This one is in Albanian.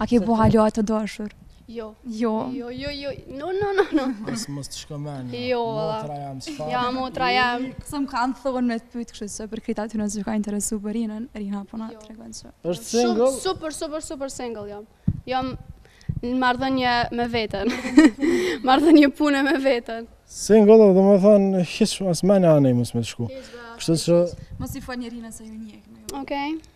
A ke bu halo atë dashur? Jo. Jo. Jo, jo, jo. No, no, no, no. Mos mos të shkoj mend. Jo, jo valla. Motra jam çfarë? Ja, motra jam. Sa më kanë me të pyet kështu se për këtë aty nëse ka interesu për rinën, rina po na jo. tregon se. Është single. Shum, super, super, super single jam. Jam në marrëdhënie me veten. marrëdhënie pune me veten. Single, do të thon, hiç as më anë mos më të shku. Kështu se mos i fani rinën sa ju njeh. Okej. Okay.